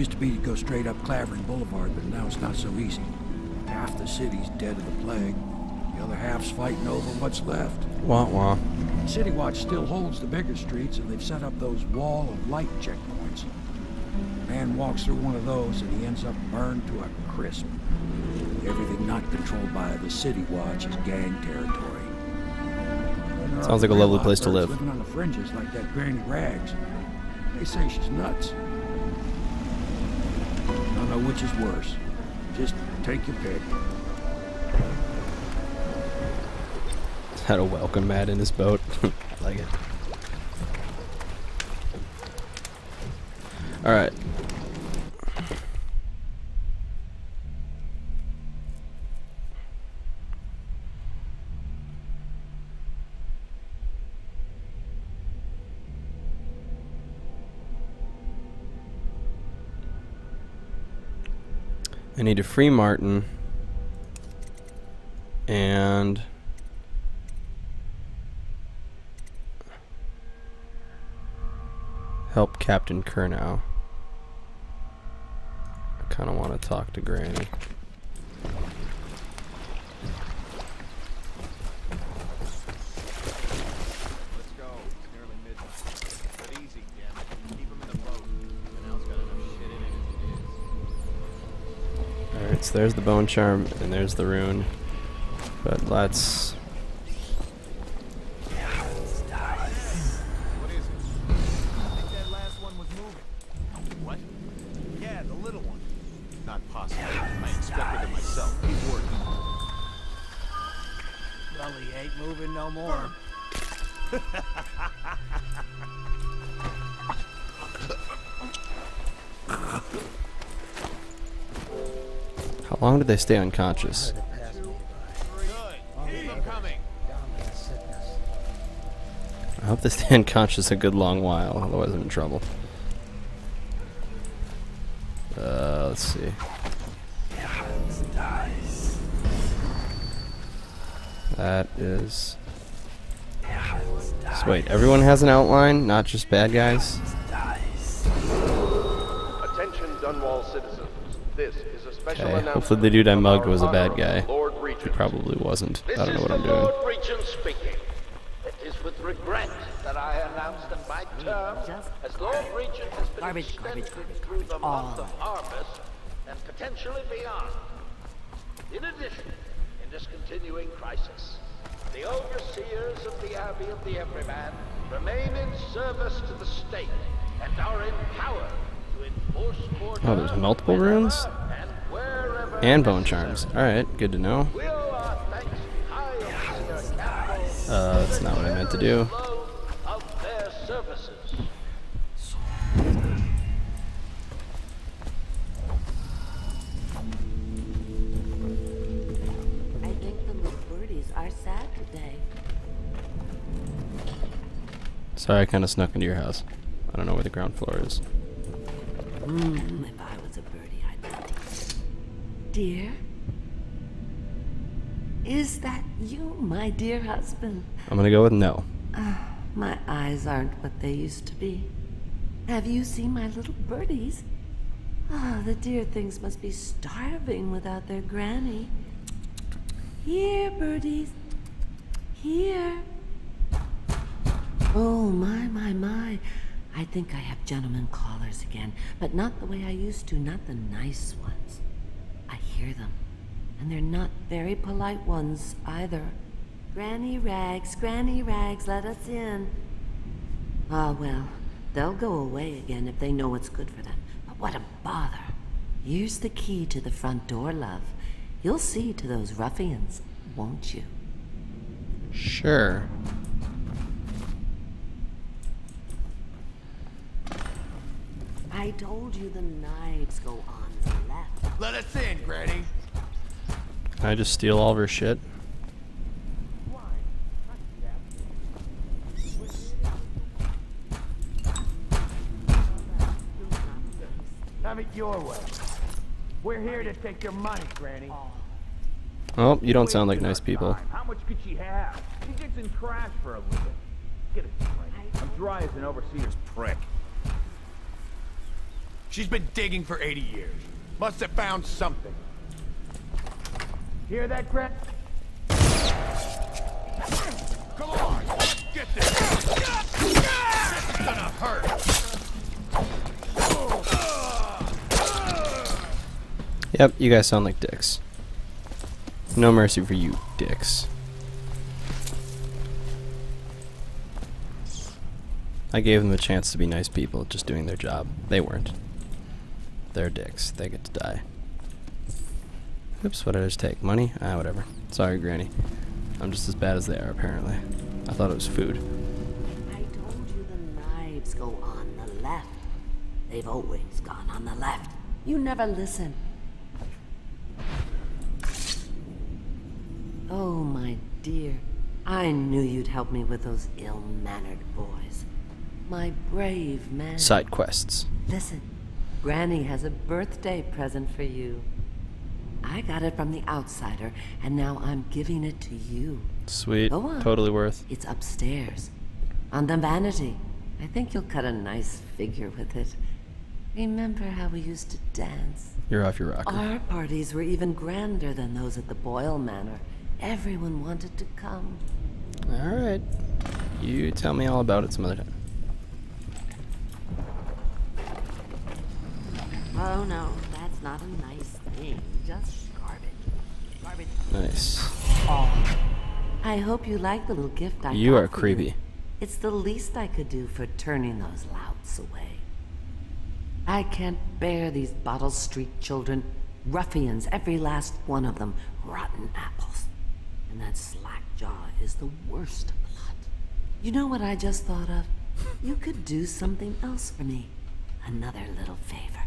Used to be to go straight up Clavering Boulevard, but now it's not so easy. Half the city's dead of the plague. The other half's fighting over what's left. Wah wah. City Watch still holds the bigger streets, and they've set up those wall of light checkpoints. A Man walks through one of those, and he ends up burned to a crisp. Everything not controlled by the City Watch is gang territory. Sounds like a lovely place to live. Living on the fringes like that Granny Rags. They say she's nuts. Which is worse. Just take your pick. Had a welcome mat in his boat. I like it. Alright. Need to free Martin. And help Captain Curnow. I kind of want to talk to Granny. There's the bone charm and there's the rune. But let's. What is it? Long did they stay unconscious? I hope they stay unconscious a good long while, otherwise I'm in trouble. Uh, let's see. That is. So wait, everyone has an outline, not just bad guys. Attention Dunwall citizens. This is Okay, hopefully the dude I mugged was a bad guy. He probably wasn't. I don't know what I'm doing. Lord Regent speaking. It is with regret that I announce that my term as Lord Regent has been Garbage, extended garbage, garbage, through the month Oh. of harvest and potentially beyond. In addition, in this continuing crisis, the overseers of the Abbey of the Everyman remain in service to the state and are empowered to enforce order Oh, there's multiple whenever runes? And bone charms. Alright, good to know. Will our thanks to High Overseer Campbell Uh, that's not what I meant to do. load of their services. I think the little birdies are sad today. Sorry, I kind of snuck into your house. I don't know where the ground floor is. Mm, Dear? Is that you, my dear husband? I'm gonna go with no. My eyes aren't what they used to be. Have you seen my little birdies? Ah, the dear things must be starving without their granny. Here, birdies. Here. Oh, my, my, my. I think I have gentlemen callers again, but not the way I used to, not the nice ones. Hear them, and they're not very polite ones either. Granny Rags, Granny Rags, let us in. Ah, well, they'll go away again if they know what's good for them. But what a bother. Here's the key to the front door, love. You'll see to those ruffians, won't you? Sure. I told you the knives go on. Let us in, Granny. Can I just steal all of her shit? Have it your way. We're here to take your money, Granny. Oh, you don't sound like nice people. How much could she have? She gets in trash for a living. Get it straight. I'm dry as an overseer's prick. She's been digging for 80 years. Must have found something. Hear that, Grant? Come on, let's get this. This is gonna hurt. Yep, you guys sound like dicks. No mercy for you, dicks. I gave them a chance to be nice people, just doing their job. They weren't. They're dicks. They get to die. Oops, what did I just take? Money? Ah, whatever. Sorry, Granny. I'm just as bad as they are, apparently. I thought it was food. I told you the knives go on the left. They've always gone on the left. You never listen. Oh, my dear. I knew you'd help me with those ill-mannered boys. My brave man. Side quests. Listen, Granny has a birthday present for you. I got it from the outsider, and now I'm giving it to you. Sweet. Totally worth. It's upstairs. On the vanity. I think you'll cut a nice figure with it. Remember how we used to dance? You're off your rocker. Our parties were even grander than those at the Boyle Manor. Everyone wanted to come. Alright. You tell me all about it some other time. Oh no, that's not a nice thing. Just garbage. Garbage. Nice. I hope you like the little gift I You are creepy. It's the least I could do for turning those louts away. I can't bear these Bottle Street children. Ruffians, every last one of them. Rotten apples. And that slack jaw is the worst of the lot. You know what I just thought of? You could do something else for me. Another little favor.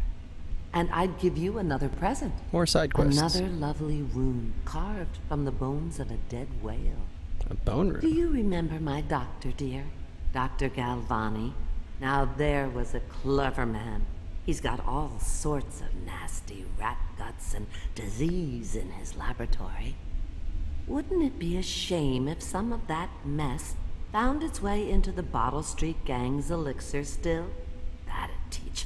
And I'd give you another present. More side quests. Another lovely rune carved from the bones of a dead whale. A bone room? Do you remember my doctor, dear? Dr. Galvani? Now there was a clever man. He's got all sorts of nasty rat guts and disease in his laboratory. Wouldn't it be a shame if some of that mess found its way into the Bottle Street Gang's elixir still? That'd teach.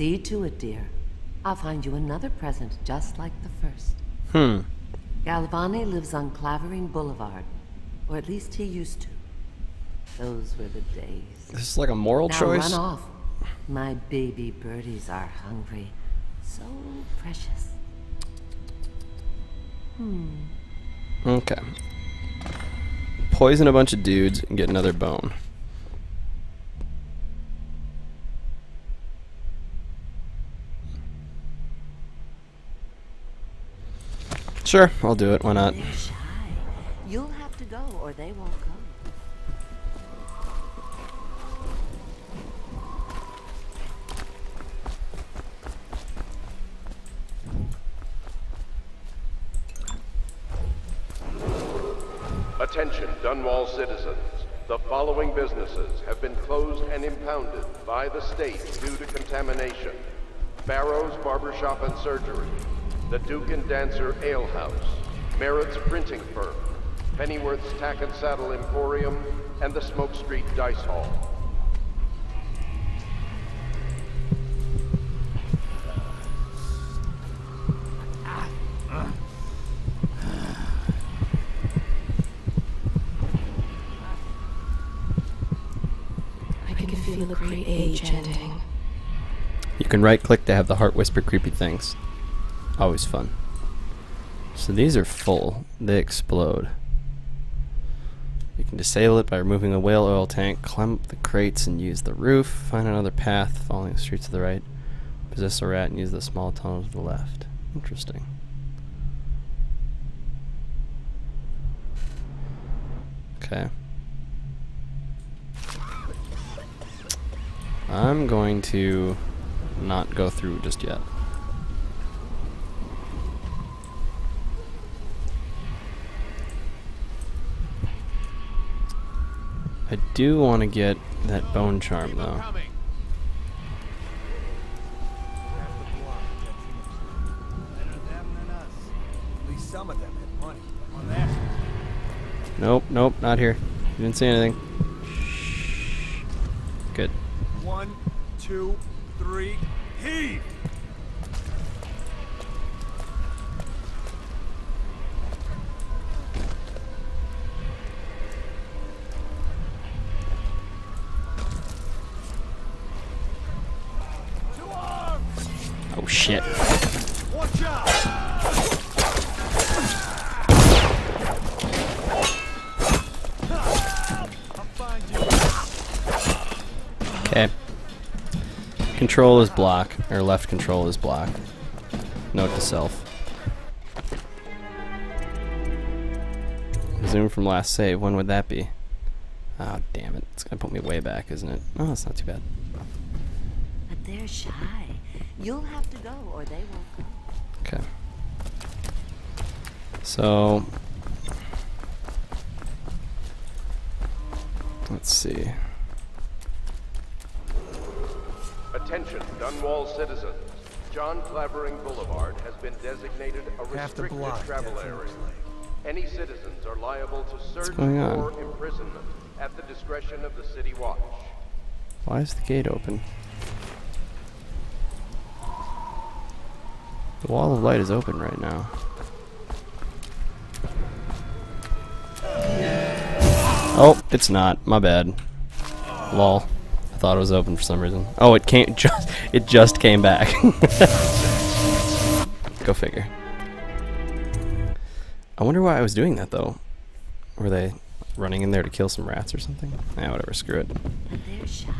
See to it, dear. I'll find you another present just like the first. Hmm. Galvani lives on Clavering Boulevard, or at least he used to. Those were the days. This is like a moral now choice. run off. My baby birdies are hungry. So precious. Hmm. Okay. Poison a bunch of dudes and get another bone. Sure, I'll do it. Why not? You'll have to go, or they won't come. Attention, Dunwall citizens. The following businesses have been closed and impounded by the state due to contamination. Barrow's Barbershop and Surgery, the Duke and Dancer Ale House, Merritt's Printing Firm, Pennyworth's Tack and Saddle Emporium, and the Smoke Street Dice Hall. I can feel the great age ending. You can right click to have the heart whisper creepy things. Always fun. So these are full. They explode. You can disable it by removing the whale oil tank, climb up the crates and use the roof, find another path following the streets to the right, possess a rat and use the small tunnel to the left. Interesting. Okay. I'm going to not go through just yet. Do want to get that bone charm though. Nope, nope, not here. You didn't see anything. Good. One, two, three, heave! Control is block, or left control is block. Note to self. Zoom from last save, when would that be? Oh, damn it. It's gonna put me way back, isn't it? Oh, that's not too bad. But they're shy. You'll have to go, or they won't go. Okay. So. Let's see. Attention, Dunwall citizens. John Clavering Boulevard has been designated a restricted travel area. Any citizens are liable to search or imprisonment at the discretion of the City Watch. Why is the gate open? The wall of light is open right now. Oh, it's not. My bad. Lol. Thought it was open for some reason. Oh, it came just it just came back. Go figure. I wonder why I was doing that though. Were they running in there to kill some rats or something? Yeah, whatever, screw it. But they're shy.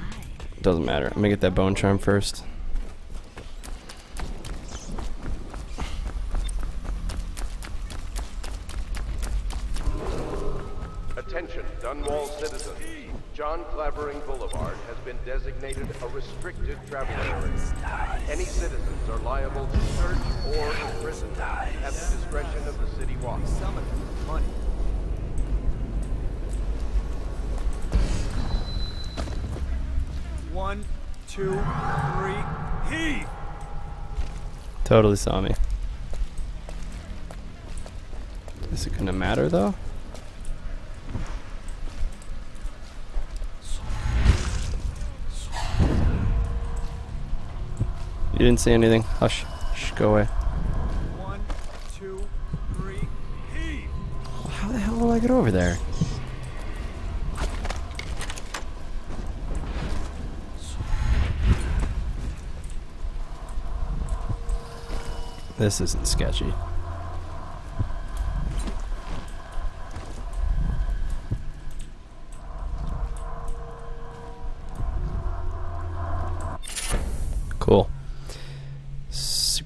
Doesn't matter. I'm gonna get that bone charm first. Attention, Dunwall citizens. John Clavering Boulevard has been designated a restricted travel area. Any citizens are liable to search or imprison at the discretion of the City Watch. Some of them are money. One, two, three, heave! Totally saw me. Is it gonna matter though? You didn't see anything. Oh, Hush. Shh, go away. One, two, three, heave! How the hell will I get over there? This isn't sketchy.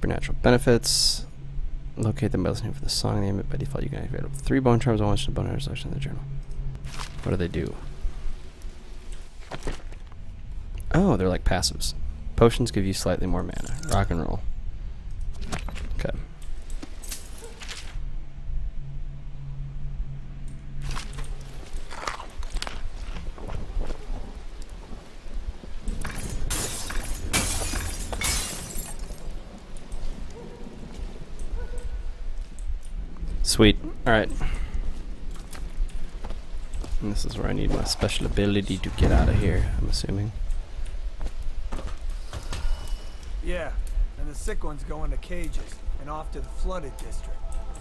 Supernatural benefits. Locate the medicine for the song name it by default. You can activate three bone charms. One to bone selection in the journal. What do they do? Oh, they're like passives. Potions give you slightly more mana. Rock and roll. Okay. Sweet. Alright. And this is where I need my special ability to get out of here, I'm assuming. Yeah, and the sick ones go into cages and off to the flooded district.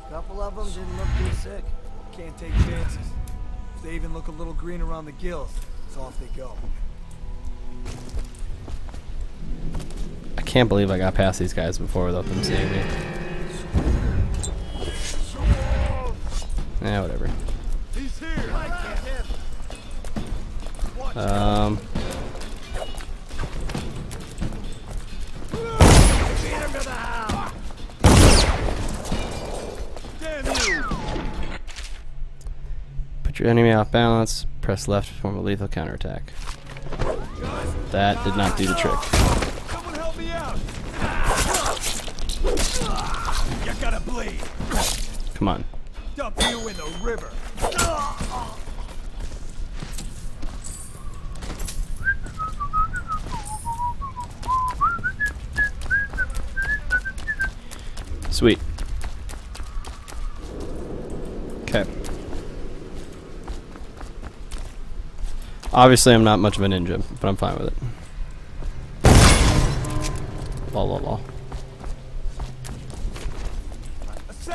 A Couple of them didn't look too sick. Can't take chances. If they even look a little green around the gills, it's off they go. I can't believe I got past these guys before without them seeing me. Yeah, whatever. He's here! Um, put your enemy off balance, press left to form a lethal counterattack. That did not do the trick. Someone help me out! You gotta bleed! Come on. Dump you in the river! Sweet. Okay. Obviously, I'm not much of a ninja, but I'm fine with it. La la la.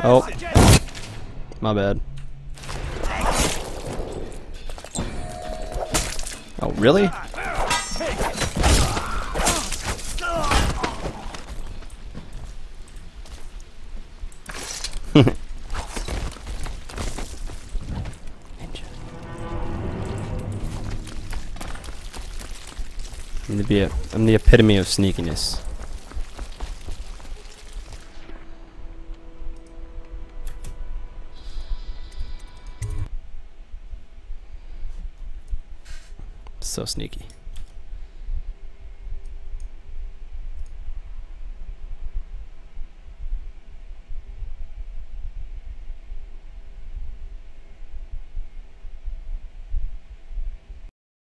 Oh. My bad. Oh, really? I'm the, I'm the epitome of sneakiness. So sneaky.